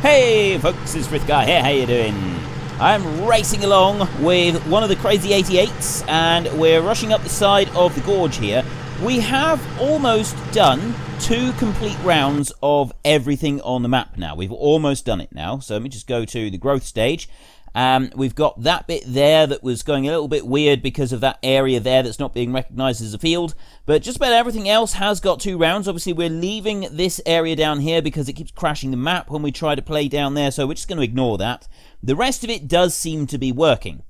Hey folks, it's Frithgar here, how you doing? I'm racing along with one of the Crazy 88s and we're rushing up the side of the gorge here. We have almost done two complete rounds of everything on the map now. We've almost done it now, so let me just go to the growth stage um, we've got that bit there that was going a little bit weird because of that area there that's not being recognized as a field. But just about everything else has got two rounds. Obviously, we're leaving this area down here because it keeps crashing the map when we try to play down there, so we're just going to ignore that. The rest of it does seem to be working.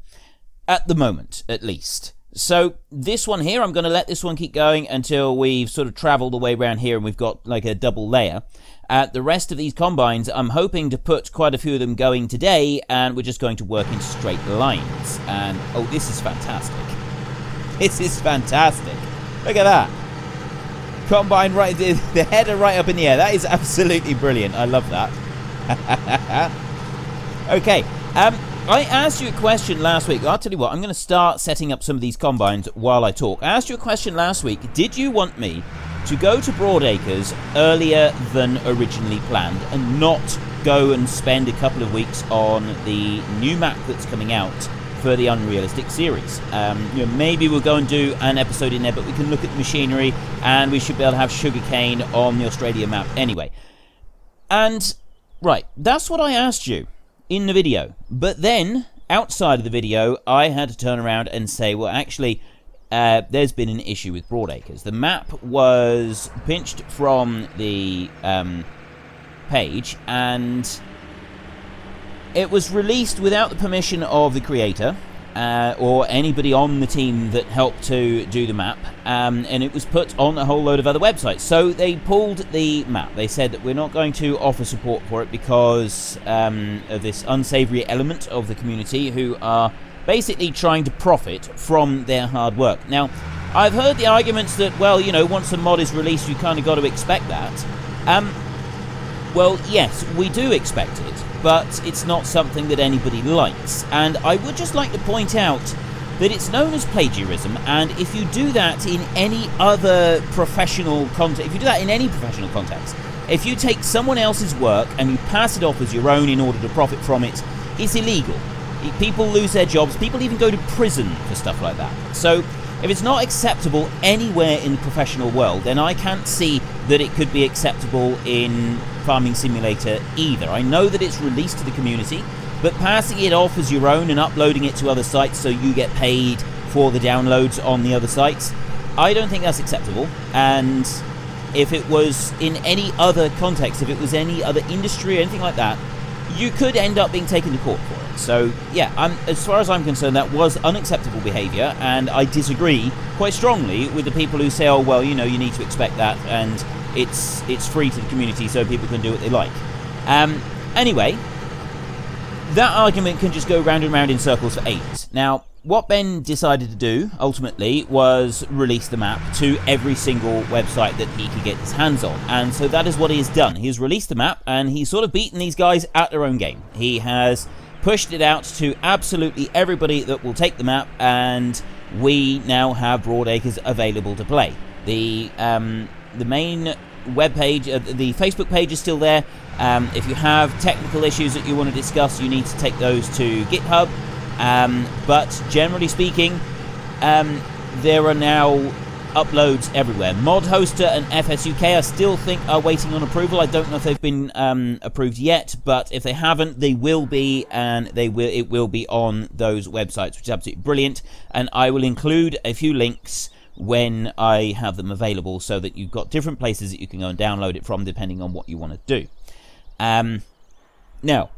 At the moment, at least. So this one here, I'm going to let this one keep going until we've sort of traveled the way around here and we've got like a double layer. Uh, the rest of these combines, I'm hoping to put quite a few of them going today, and we're just going to work in straight lines. And, oh, this is fantastic. This is fantastic. Look at that. Combine right, the, the header right up in the air. That is absolutely brilliant. I love that. okay, um, I asked you a question last week. I'll tell you what, I'm going to start setting up some of these combines while I talk. I asked you a question last week. Did you want me to go to Broadacres earlier than originally planned and not go and spend a couple of weeks on the new map that's coming out for the Unrealistic series. Um, you know, maybe we'll go and do an episode in there, but we can look at the machinery and we should be able to have sugarcane on the Australia map anyway. And, right, that's what I asked you in the video. But then, outside of the video, I had to turn around and say, well, actually, uh, there's been an issue with Broadacres. The map was pinched from the um, page and it was released without the permission of the creator uh, or anybody on the team that helped to do the map, um, and it was put on a whole load of other websites. So they pulled the map. They said that we're not going to offer support for it because um, of this unsavory element of the community who are basically trying to profit from their hard work. Now, I've heard the arguments that, well, you know, once a mod is released, you kind of got to expect that. Um, well, yes, we do expect it, but it's not something that anybody likes. And I would just like to point out that it's known as plagiarism, and if you do that in any other professional context, if you do that in any professional context, if you take someone else's work and you pass it off as your own in order to profit from it, it's illegal. People lose their jobs. People even go to prison for stuff like that. So, if it's not acceptable anywhere in the professional world, then I can't see that it could be acceptable in Farming Simulator either. I know that it's released to the community, but passing it off as your own and uploading it to other sites so you get paid for the downloads on the other sites, I don't think that's acceptable. And if it was in any other context, if it was any other industry or anything like that, you could end up being taken to court for it. So, yeah, I'm, as far as I'm concerned, that was unacceptable behaviour, and I disagree quite strongly with the people who say, oh, well, you know, you need to expect that, and it's, it's free to the community so people can do what they like. Um, anyway, that argument can just go round and round in circles for ages. Now, what Ben decided to do ultimately was release the map to every single website that he could get his hands on. And so that is what he has done. He has released the map and he's sort of beaten these guys at their own game. He has pushed it out to absolutely everybody that will take the map and we now have Broadacres available to play. The um, the main web page, uh, the Facebook page is still there. Um, if you have technical issues that you want to discuss, you need to take those to GitHub um, but generally speaking, um, there are now uploads everywhere. ModHoster and FSUK I still think are waiting on approval. I don't know if they've been um, approved yet, but if they haven't, they will be, and they will. It will be on those websites, which is absolutely brilliant. And I will include a few links when I have them available, so that you've got different places that you can go and download it from, depending on what you want to do. Um, now,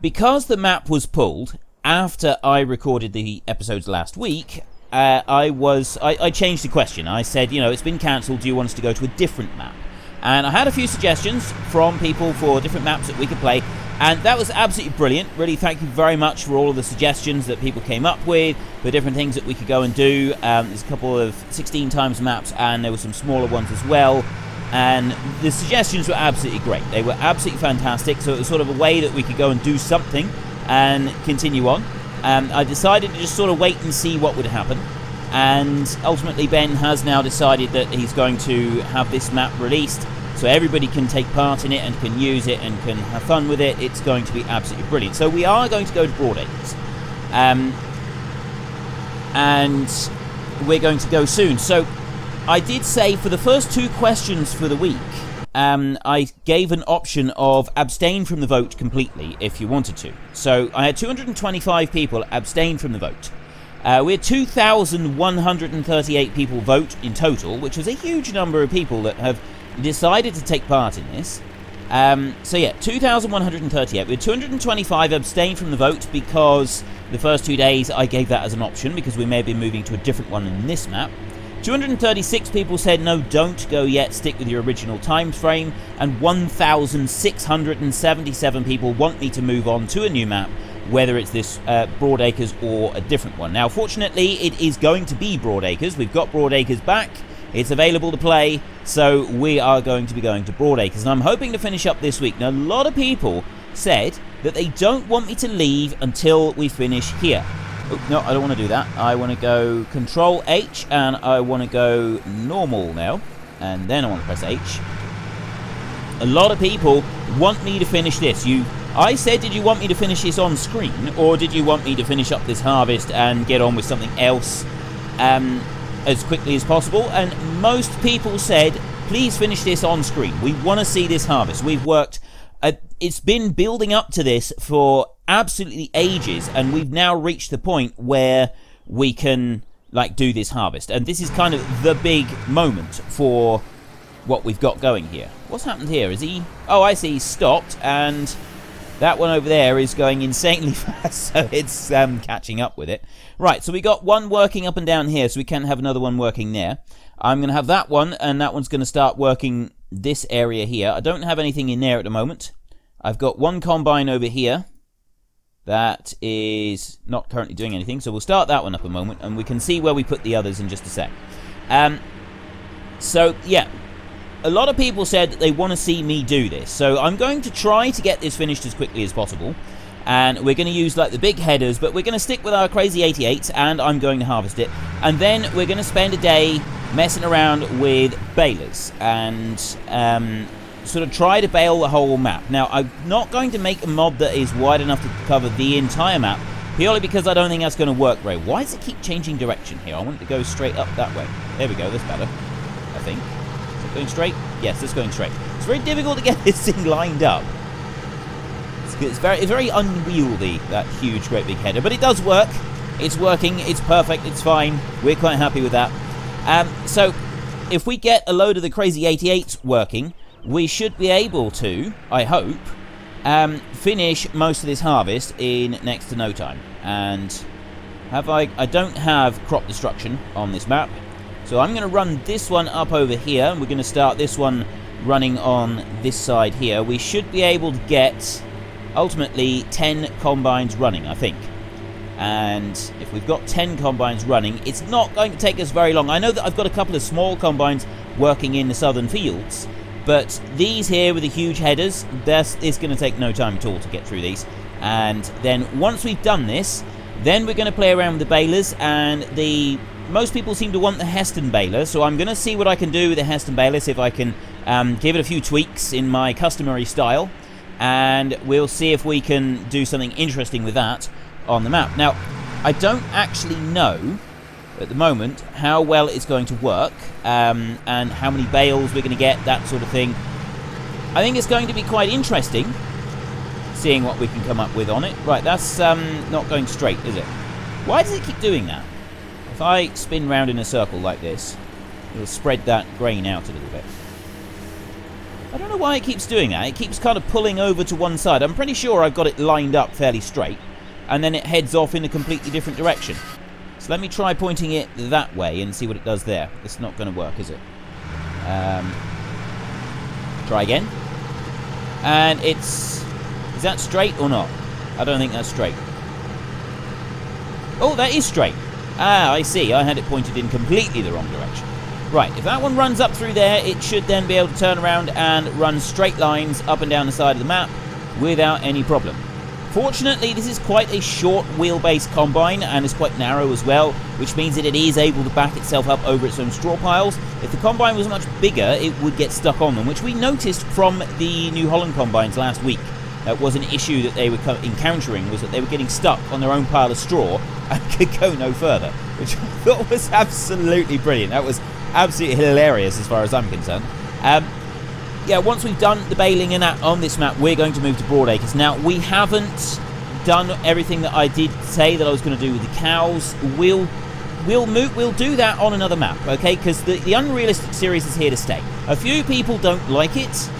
because the map was pulled, after I recorded the episodes last week, uh, I was I, I, changed the question. I said, you know, it's been cancelled. Do you want us to go to a different map? And I had a few suggestions from people for different maps that we could play, and that was absolutely brilliant. Really, thank you very much for all of the suggestions that people came up with, for different things that we could go and do. Um, there's a couple of 16 times maps, and there were some smaller ones as well. And the suggestions were absolutely great. They were absolutely fantastic. So it was sort of a way that we could go and do something and continue on. Um, I decided to just sort of wait and see what would happen. And ultimately, Ben has now decided that he's going to have this map released so everybody can take part in it and can use it and can have fun with it. It's going to be absolutely brilliant. So we are going to go to Broadacres. Um, and we're going to go soon. So I did say for the first two questions for the week, um, I gave an option of abstain from the vote completely if you wanted to. So I had 225 people abstain from the vote. Uh, we had 2,138 people vote in total, which is a huge number of people that have decided to take part in this. Um, so yeah, 2,138. We had 225 abstain from the vote because the first two days I gave that as an option because we may have been moving to a different one in this map. 236 people said no, don't go yet, stick with your original time frame, and 1,677 people want me to move on to a new map, whether it's this uh, Broadacres or a different one. Now, fortunately, it is going to be Broadacres. We've got Broadacres back. It's available to play, so we are going to be going to Broadacres, and I'm hoping to finish up this week. Now, a lot of people said that they don't want me to leave until we finish here. Oh, no, I don't want to do that. I want to go Control H and I want to go normal now. And then I want to press H. A lot of people want me to finish this. You, I said, did you want me to finish this on screen? Or did you want me to finish up this harvest and get on with something else um, as quickly as possible? And most people said, please finish this on screen. We want to see this harvest. We've worked it's been building up to this for absolutely ages, and we've now reached the point where we can like do this harvest, and this is kind of the big moment for what we've got going here. What's happened here? Is he? Oh, I see. He's stopped, and that one over there is going insanely fast, so it's um, catching up with it. Right, so we got one working up and down here, so we can have another one working there. I'm going to have that one, and that one's going to start working this area here. I don't have anything in there at the moment. I've got one combine over here that is not currently doing anything. So we'll start that one up a moment and we can see where we put the others in just a sec. Um, so, yeah, a lot of people said that they want to see me do this. So I'm going to try to get this finished as quickly as possible. And we're going to use like the big headers, but we're going to stick with our crazy 88 and I'm going to harvest it. And then we're going to spend a day messing around with balers and um, sort of try to bale the whole map. Now, I'm not going to make a mob that is wide enough to cover the entire map, purely because I don't think that's going to work very Why does it keep changing direction here? I want it to go straight up that way. There we go, that's better, I think. Is it going straight? Yes, it's going straight. It's very difficult to get this thing lined up. It's, very, it's very unwieldy, that huge, great big header, but it does work. It's working, it's perfect, it's fine. We're quite happy with that. Um, so, if we get a load of the crazy 88s working, we should be able to, I hope, um, finish most of this harvest in next to no time. And have I... I don't have crop destruction on this map. So I'm going to run this one up over here. And we're going to start this one running on this side here. We should be able to get, ultimately, 10 combines running, I think. And if we've got 10 combines running, it's not going to take us very long. I know that I've got a couple of small combines working in the southern fields, but these here with the huge headers, this is going to take no time at all to get through these. And then once we've done this, then we're going to play around with the balers, and the most people seem to want the Hesston baler, so I'm going to see what I can do with the Hesston baler, if I can um, give it a few tweaks in my customary style, and we'll see if we can do something interesting with that on the map. Now, I don't actually know at the moment how well it's going to work um, and how many bales we're going to get, that sort of thing. I think it's going to be quite interesting seeing what we can come up with on it. Right, that's um, not going straight, is it? Why does it keep doing that? If I spin round in a circle like this, it'll spread that grain out a little bit. I don't know why it keeps doing that. It keeps kind of pulling over to one side. I'm pretty sure I've got it lined up fairly straight and then it heads off in a completely different direction. So let me try pointing it that way and see what it does there. It's not going to work, is it? Um, try again. And it's... Is that straight or not? I don't think that's straight. Oh, that is straight. Ah, I see. I had it pointed in completely the wrong direction. Right, if that one runs up through there, it should then be able to turn around and run straight lines up and down the side of the map without any problem. Fortunately, this is quite a short wheelbase combine and is quite narrow as well, which means that it is able to back itself up over its own straw piles. If the combine was much bigger, it would get stuck on them, which we noticed from the New Holland combines last week. That was an issue that they were encountering, was that they were getting stuck on their own pile of straw and could go no further, which I thought was absolutely brilliant. That was absolutely hilarious as far as I'm concerned. Um, yeah, once we've done the baling and that on this map, we're going to move to Broadacres. Now, we haven't done everything that I did say that I was going to do with the cows. We'll we'll move, we'll do that on another map, okay? Because the, the unrealistic series is here to stay. A few people don't like it,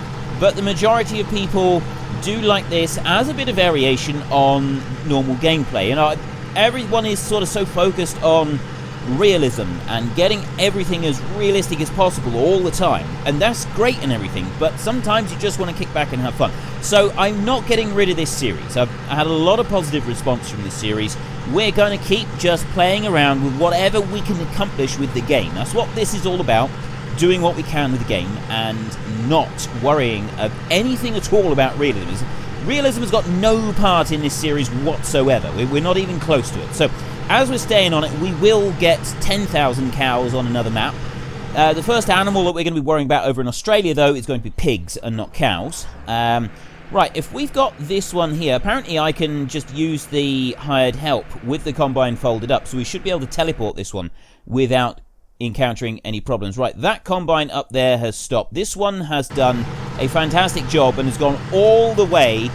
but the majority of people do like this as a bit of variation on normal gameplay. You know, everyone is sort of so focused on realism and getting everything as realistic as possible all the time. And that's great and everything, but sometimes you just want to kick back and have fun. So I'm not getting rid of this series. I've had a lot of positive response from this series. We're going to keep just playing around with whatever we can accomplish with the game. That's what this is all about. Doing what we can with the game and not worrying of anything at all about realism. Realism has got no part in this series whatsoever. We're not even close to it. So as we're staying on it, we will get 10,000 cows on another map. Uh, the first animal that we're going to be worrying about over in Australia, though, is going to be pigs and not cows. Um, right, if we've got this one here, apparently I can just use the hired help with the combine folded up, so we should be able to teleport this one without encountering any problems. Right, that combine up there has stopped. This one has done a fantastic job and has gone all the way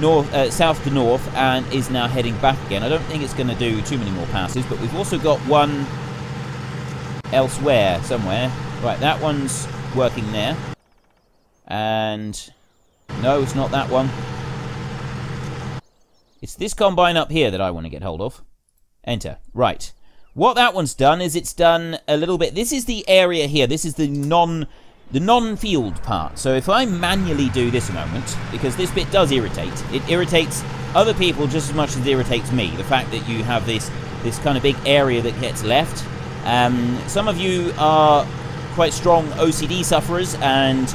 north, uh, south to north and is now heading back again. I don't think it's going to do too many more passes, but we've also got one elsewhere somewhere. Right, that one's working there. And no, it's not that one. It's this combine up here that I want to get hold of. Enter. Right. What that one's done is it's done a little bit... This is the area here. This is the non the non-field part. So if I manually do this a moment, because this bit does irritate, it irritates other people just as much as it irritates me. The fact that you have this this kind of big area that gets left. Um, some of you are quite strong OCD sufferers, and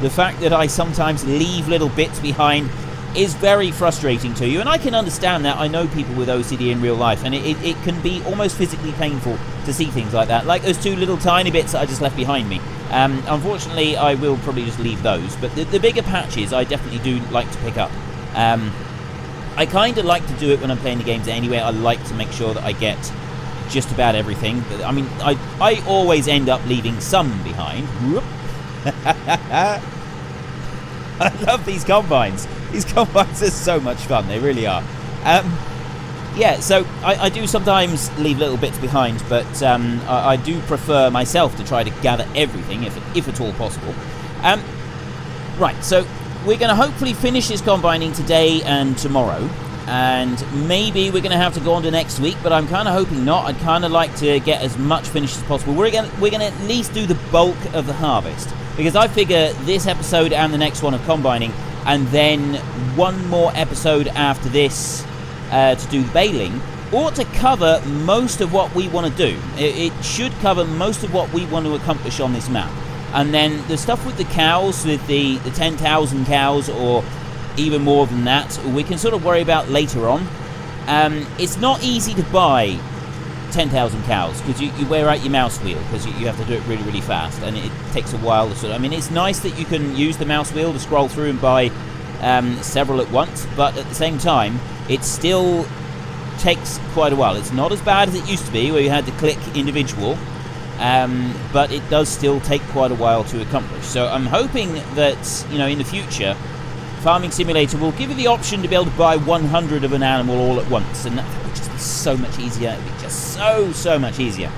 the fact that I sometimes leave little bits behind is very frustrating to you, and I can understand that. I know people with OCD in real life, and it, it, it, can be almost physically painful to see things like that, like those two little tiny bits that I just left behind me. Um, unfortunately, I will probably just leave those, but the, the bigger patches I definitely do like to pick up. Um, I kind of like to do it when I'm playing the games anyway. I like to make sure that I get just about everything. I mean, I, I always end up leaving some behind. I love these combines. These combines are so much fun. They really are. Um, yeah, so I, I, do sometimes leave little bits behind, but um, I, I, do prefer myself to try to gather everything, if, if at all possible. Um, right, so we're going to hopefully finish this combining today and tomorrow. And maybe we're going to have to go on to next week, but I'm kind of hoping not. I'd kind of like to get as much finished as possible. We're going we're going to at least do the bulk of the harvest. Because I figure this episode and the next one of combining, and then one more episode after this uh, to do baling, ought to cover most of what we want to do. It, it, should cover most of what we want to accomplish on this map. And then the stuff with the cows, with the, the 10,000 cows, or even more than that, we can sort of worry about later on. Um, it's not easy to buy 10,000 cows because you, you, wear out your mouse wheel because you, you, have to do it really, really fast and it takes a while to sort of. I mean, it's nice that you can use the mouse wheel to scroll through and buy um, several at once, but at the same time, it still takes quite a while. It's not as bad as it used to be where you had to click individual, um, but it does still take quite a while to accomplish. So I'm hoping that, you know, in the future, Farming Simulator will give you the option to be able to buy 100 of an animal all at once, and that, would just be so much easier. It would be just so, so much easier.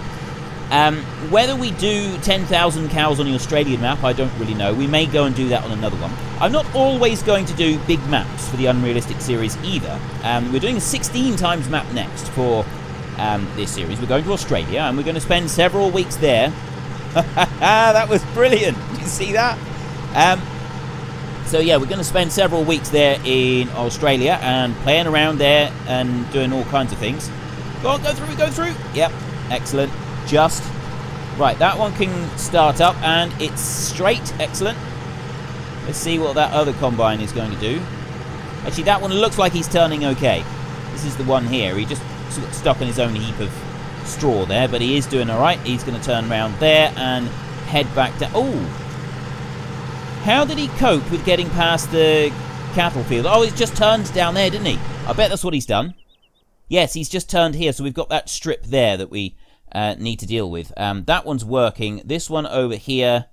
Um, whether we do 10,000 cows on the Australian map, I don't really know. We may go and do that on another one. I'm not always going to do big maps for the Unrealistic series either. Um, we're doing a 16 times map next for um, this series. We're going to Australia, and we're going to spend several weeks there. that was brilliant. Did you see that? Um, so yeah, we're going to spend several weeks there in Australia and playing around there and doing all kinds of things. Go on, go through, go through. Yep, excellent. Just right. That one can start up and it's straight. Excellent. Let's see what that other combine is going to do. Actually, that one looks like he's turning okay. This is the one here. He just stuck in his own heap of straw there, but he is doing all right. He's going to turn around there and head back to... Oh, how did he cope with getting past the cattle field? Oh, he's just turned down there, didn't he? I bet that's what he's done. Yes, he's just turned here, so we've got that strip there that we uh, need to deal with. Um, that one's working. This one over here,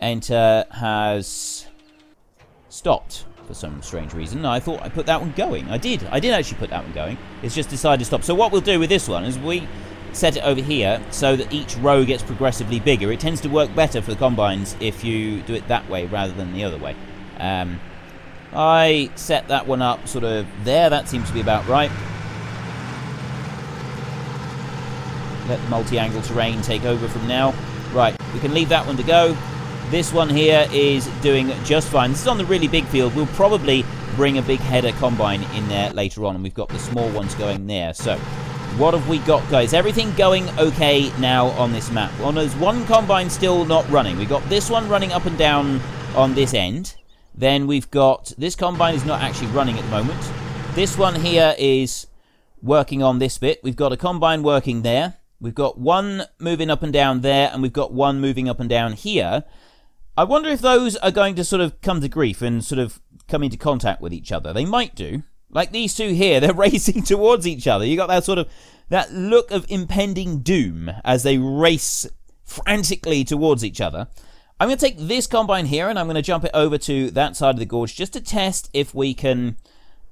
enter, has stopped for some strange reason. I thought I put that one going. I did. I did actually put that one going. It's just decided to stop. So what we'll do with this one is we set it over here so that each row gets progressively bigger. It tends to work better for the combines if you do it that way rather than the other way. Um, I set that one up sort of there. That seems to be about right. Let the multi-angle terrain take over from now. Right, we can leave that one to go. This one here is doing just fine. This is on the really big field. We'll probably bring a big header combine in there later on, and we've got the small ones going there. So, what have we got, guys? Everything going okay now on this map. Well, there's one combine still not running. We've got this one running up and down on this end. Then we've got... This combine is not actually running at the moment. This one here is working on this bit. We've got a combine working there. We've got one moving up and down there, and we've got one moving up and down here. I wonder if those are going to sort of come to grief and sort of come into contact with each other. They might do. Like these two here, they're racing towards each other. You got that sort of that look of impending doom as they race frantically towards each other. I'm going to take this combine here and I'm going to jump it over to that side of the gorge just to test if we can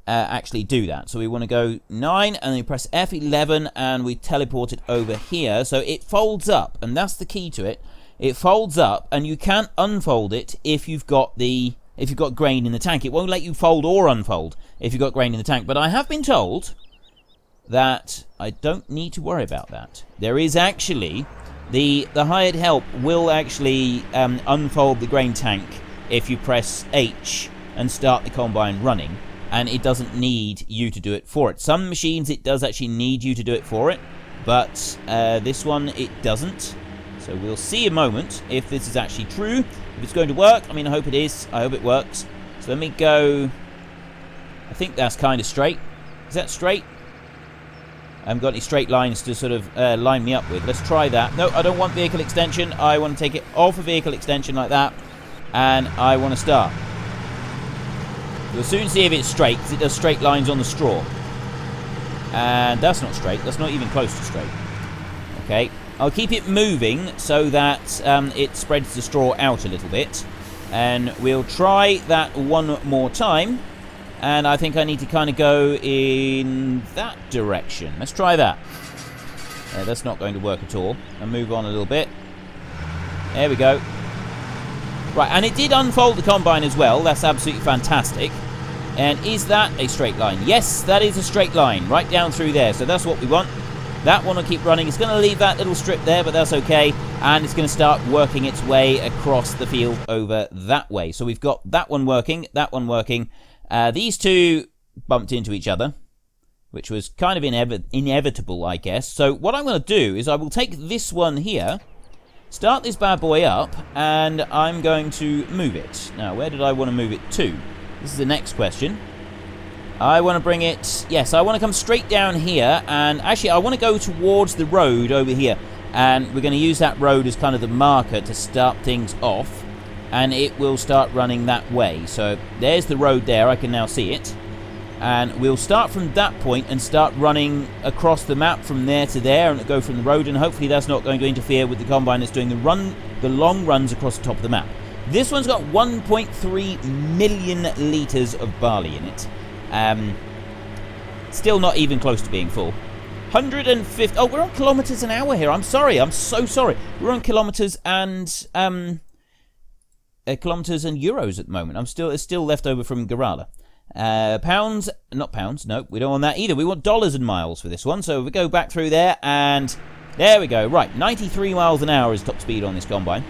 uh, actually do that. So we want to go 9 and then press F11 and we teleport it over here. So it folds up and that's the key to it. It folds up, and you can't unfold it if you've got the if you've got grain in the tank. It won't let you fold or unfold if you've got grain in the tank. But I have been told that I don't need to worry about that. There is actually the the hired help will actually um, unfold the grain tank if you press H and start the combine running and it doesn't need you to do it for it. Some machines it does actually need you to do it for it but uh, this one it doesn't so we'll see a moment if this is actually true, if it's going to work. I mean, I hope it is. I hope it works. So let me go... I think that's kind of straight. Is that straight? I haven't got any straight lines to sort of uh, line me up with. Let's try that. No, I don't want vehicle extension. I want to take it off a vehicle extension like that. And I want to start. We'll soon see if it's straight, because it does straight lines on the straw. And that's not straight. That's not even close to straight. I'll keep it moving so that um, it spreads the straw out a little bit. And we'll try that one more time. And I think I need to kind of go in that direction. Let's try that. Uh, that's not going to work at all. And move on a little bit. There we go. Right, and it did unfold the combine as well. That's absolutely fantastic. And is that a straight line? Yes, that is a straight line. Right down through there. So that's what we want. That one will keep running. It's going to leave that little strip there, but that's okay. And it's going to start working its way across the field over that way. So we've got that one working, that one working. Uh, these two bumped into each other, which was kind of inev inevitable, I guess. So what I'm going to do is I will take this one here, start this bad boy up, and I'm going to move it. Now, where did I want to move it to? This is the next question. I want to bring it... Yes, I want to come straight down here. And actually, I want to go towards the road over here. And we're going to use that road as kind of the marker to start things off. And it will start running that way. So there's the road there. I can now see it. And we'll start from that point and start running across the map from there to there and go from the road. And hopefully that's not going to interfere with the combine that's doing the run, the long runs across the top of the map. This one's got 1.3 million litres of barley in it. Um, still not even close to being full. 150. Oh, we're on kilometers an hour here. I'm sorry. I'm so sorry. We're on kilometers and um, uh, kilometers and euros at the moment. I'm still it's still left over from Garala. Uh, pounds, not pounds. No, we don't want that either. We want dollars and miles for this one. So we go back through there and there we go. Right, 93 miles an hour is top speed on this combine.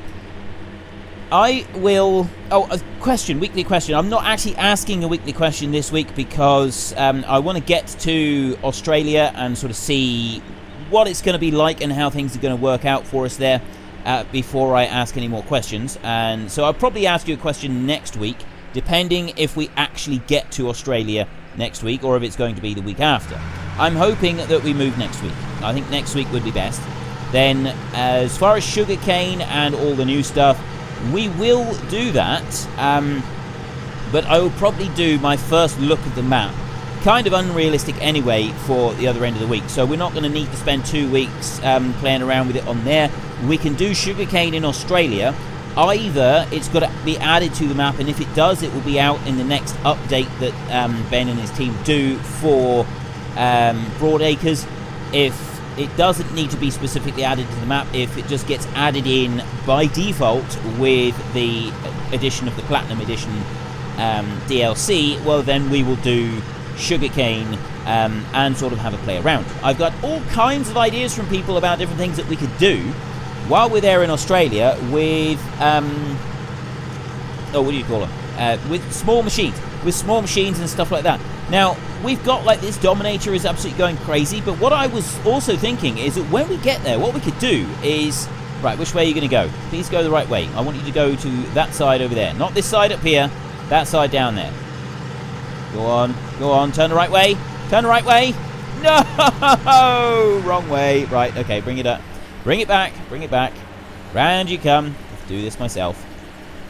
I will... Oh, a question, weekly question. I'm not actually asking a weekly question this week because um, I want to get to Australia and sort of see what it's going to be like and how things are going to work out for us there uh, before I ask any more questions. And so I'll probably ask you a question next week depending if we actually get to Australia next week or if it's going to be the week after. I'm hoping that we move next week. I think next week would be best. Then, as far as sugarcane and all the new stuff, we will do that. Um, but I will probably do my first look at the map. Kind of unrealistic anyway for the other end of the week, so we're not going to need to spend two weeks um, playing around with it on there. We can do sugarcane in Australia. Either it's got to be added to the map, and if it does, it will be out in the next update that um, Ben and his team do for um, Broadacres. If it doesn't need to be specifically added to the map, if it just gets added in by default with the addition of the Platinum Edition um, DLC, well, then we will do sugarcane um, and sort of have a play around. I've got all kinds of ideas from people about different things that we could do while we're there in Australia with, um, oh, what do you call them? Uh, with small machines, with small machines and stuff like that. Now, we've got like this Dominator is absolutely going crazy, but what I was also thinking is that when we get there, what we could do is Right, which way are you going to go? Please go the right way. I want you to go to that side over there. Not this side up here. That side down there. Go on. Go on. Turn the right way. Turn the right way. No! Wrong way. Right, okay. Bring it up. Bring it back. Bring it back. Round you come. Do this myself.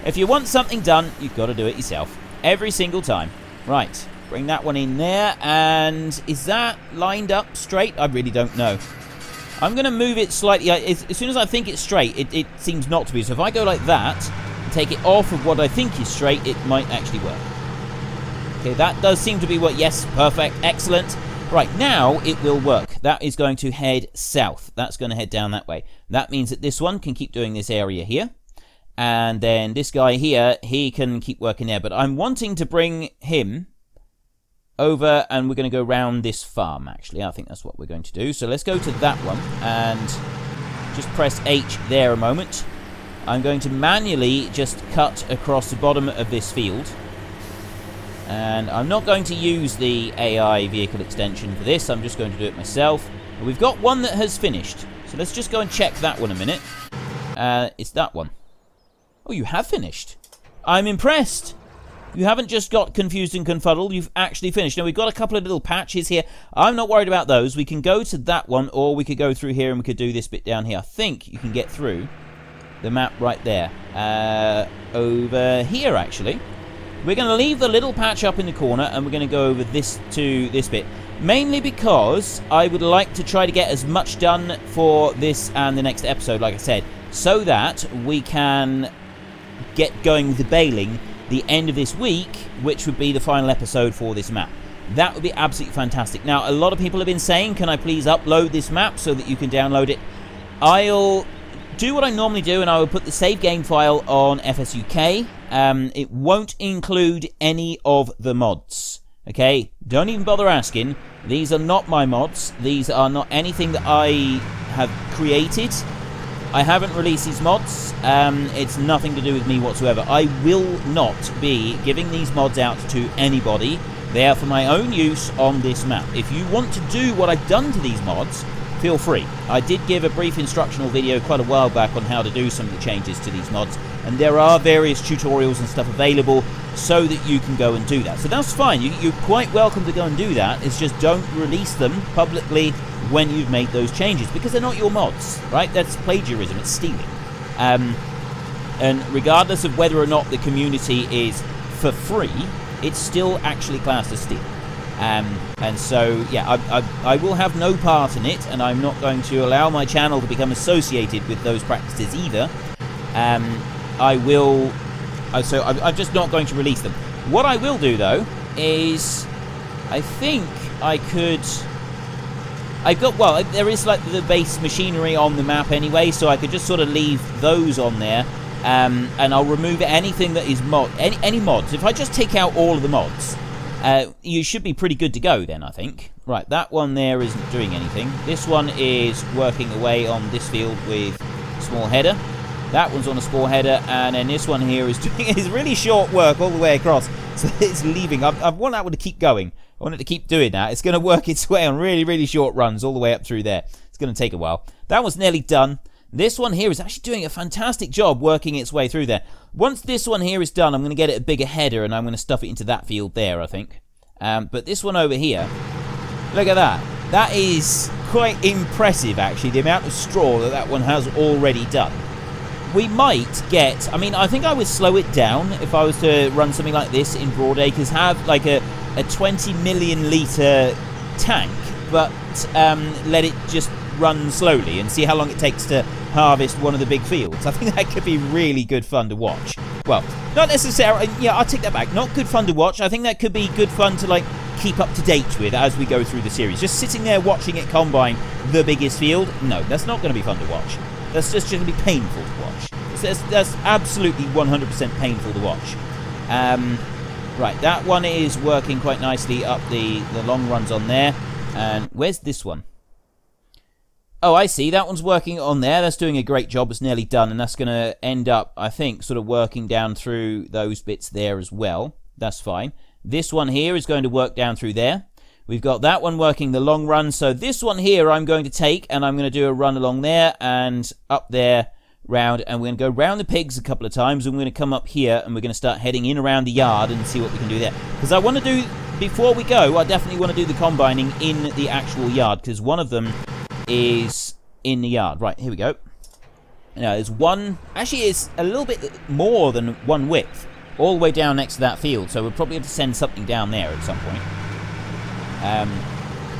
If you want something done, you've got to do it yourself. Every single time. Right. Bring that one in there. And is that lined up straight? I really don't know. I'm going to move it slightly. As, soon as I think it's straight, it, it seems not to be. So if I go like that, and take it off of what I think is straight, it might actually work. Okay, that does seem to be what... Yes, perfect. Excellent. Right, now it will work. That is going to head south. That's going to head down that way. That means that this one can keep doing this area here. And then this guy here, he can keep working there. But I'm wanting to bring him over and we're going to go round this farm actually. I think that's what we're going to do. So let's go to that one and just press H there a moment. I'm going to manually just cut across the bottom of this field. And I'm not going to use the AI vehicle extension for this. I'm just going to do it myself. We've got one that has finished. So let's just go and check that one a minute. Uh, it's that one oh you have finished I'm impressed you haven't just got confused and confuddled, you've actually finished. Now, we've got a couple of little patches here. I'm not worried about those. We can go to that one, or we could go through here and we could do this bit down here. I think you can get through the map right there. Uh, over here, actually. We're going to leave the little patch up in the corner, and we're going to go over this to this bit. Mainly because I would like to try to get as much done for this and the next episode, like I said, so that we can get going with the baling the end of this week, which would be the final episode for this map. That would be absolutely fantastic. Now, a lot of people have been saying, can I please upload this map so that you can download it? I'll do what I normally do, and I will put the save game file on FSUK. Um, it won't include any of the mods. Okay, don't even bother asking. These are not my mods. These are not anything that I have created. I haven't released these mods. Um, it's nothing to do with me whatsoever. I will not be giving these mods out to anybody. They are for my own use on this map. If you want to do what I've done to these mods, feel free. I did give a brief instructional video quite a while back on how to do some of the changes to these mods, and there are various tutorials and stuff available so that you can go and do that. So that's fine. You, are quite welcome to go and do that. It's just don't release them publicly when you've made those changes because they're not your mods, right? That's plagiarism. It's stealing. Um, and regardless of whether or not the community is for free, it's still actually classed as stealing. Um, and so, yeah, I, I, I, will have no part in it, and I'm not going to allow my channel to become associated with those practices either. Um, I will, uh, so I'm, I'm just not going to release them. What I will do, though, is I think I could... I've got, well, there is like the base machinery on the map anyway, so I could just sort of leave those on there. Um, and I'll remove anything that is mod, any, any mods. If I just take out all of the mods, uh, you should be pretty good to go then, I think. Right, that one there isn't doing anything. This one is working away on this field with small header. That one's on a small header, and then this one here is doing his really short work all the way across. So it's leaving. I, I want that one to keep going. I want it to keep doing that. It's going to work its way on really, really short runs all the way up through there. It's going to take a while. That one's nearly done. This one here is actually doing a fantastic job working its way through there. Once this one here is done, I'm going to get it a bigger header and I'm going to stuff it into that field there, I think. Um, but this one over here, look at that. That is quite impressive, actually, the amount of straw that that one has already done. We might get, I mean, I think I would slow it down if I was to run something like this in Broadacres, have like a, a 20 million litre tank, but um, let it just run slowly and see how long it takes to harvest one of the big fields. I think that could be really good fun to watch. Well, not necessarily, yeah, I'll take that back. Not good fun to watch. I think that could be good fun to, like, keep up to date with as we go through the series. Just sitting there watching it combine the biggest field, no, that's not going to be fun to watch. That's just going to be painful to watch. That's, that's absolutely 100% painful to watch. Um, right, that one is working quite nicely up the, the long runs on there. And where's this one? Oh, I see. That one's working on there. That's doing a great job. It's nearly done. And that's going to end up, I think, sort of working down through those bits there as well. That's fine. This one here is going to work down through there. We've got that one working the long run. So this one here I'm going to take and I'm going to do a run along there and up there round. And we're going to go round the pigs a couple of times. And we're going to come up here and we're going to start heading in around the yard and see what we can do there. Because I want to do, before we go, I definitely want to do the combining in the actual yard. Because one of them is in the yard. Right, here we go. Now, there's one... Actually, it's a little bit more than one width. All the way down next to that field. So we'll probably have to send something down there at some point. Um,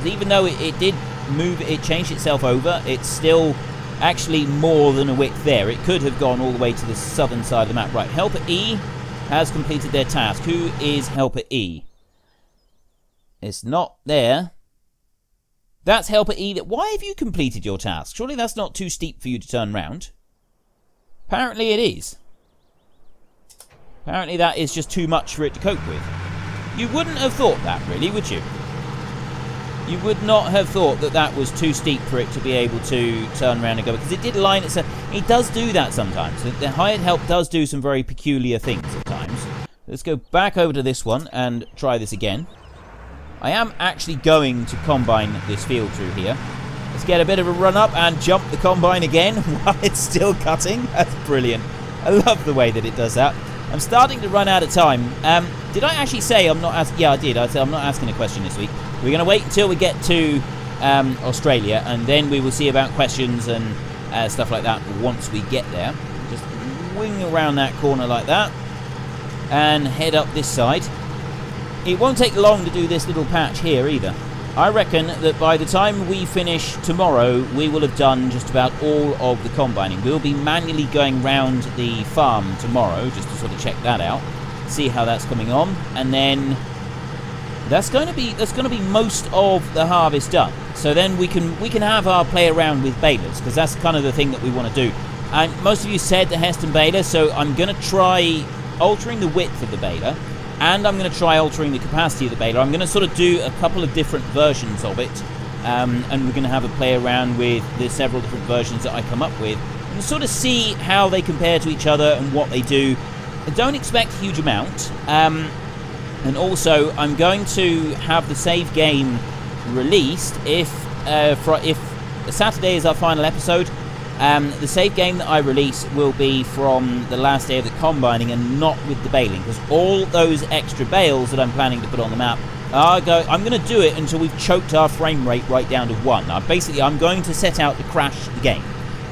even though it, it did move... It changed itself over, it's still actually more than a width there. It could have gone all the way to the southern side of the map. Right, Helper E has completed their task. Who is Helper E? It's not there. That's Helper E. That Why have you completed your task? Surely that's not too steep for you to turn round. Apparently it is. Apparently that is just too much for it to cope with. You wouldn't have thought that, really, would you? You would not have thought that that was too steep for it to be able to turn around and go, because it did line itself. It does do that sometimes. The hired help does do some very peculiar things at times. Let's go back over to this one and try this again. I am actually going to combine this field through here. Let's get a bit of a run up and jump the combine again while it's still cutting. That's brilliant. I love the way that it does that. I'm starting to run out of time. Um, did I actually say I'm not asking? Yeah, I did. I said I'm not asking a question this week. We're going to wait until we get to um, Australia, and then we will see about questions and uh, stuff like that once we get there. Just wing around that corner like that, and head up this side. It won't take long to do this little patch here either. I reckon that by the time we finish tomorrow, we will have done just about all of the combining. We'll be manually going round the farm tomorrow, just to sort of check that out, see how that's coming on, and then that's going to be that's going to be most of the harvest done. So then we can we can have our play around with balers because that's kind of the thing that we want to do. And most of you said the Hesston baler, so I'm going to try altering the width of the baler and I'm going to try altering the capacity of the baler. I'm going to sort of do a couple of different versions of it, um, and we're going to have a play around with the several different versions that I come up with, and sort of see how they compare to each other and what they do. I don't expect a huge amount, um, and also I'm going to have the save game released if uh, for, if Saturday is our final episode. Um, the save game that I release will be from the last day of the combining and not with the baling, because all those extra bales that I'm planning to put on the map are go. I'm going to do it until we've choked our frame rate right down to one. Now, basically, I'm going to set out to crash the game.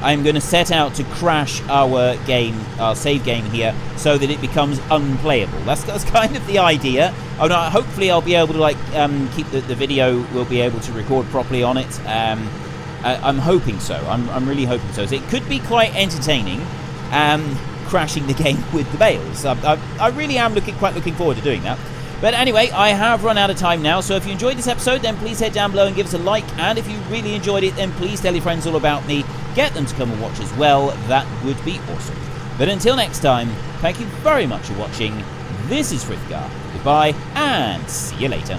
I'm going to set out to crash our game, our save game here, so that it becomes unplayable. That's, that's kind of the idea. Oh no, hopefully I'll be able to like um, keep the, the video. We'll be able to record properly on it. Um, I, am hoping so. I'm, I'm, really hoping so. so. It could be quite entertaining, um, crashing the game with the bales. I, I, I, really am looking quite looking forward to doing that. But anyway, I have run out of time now, so if you enjoyed this episode, then please head down below and give us a like. And if you really enjoyed it, then please tell your friends all about me. Get them to come and watch as well. That would be awesome. But until next time, thank you very much for watching. This is Frithgar. Goodbye, and see you later.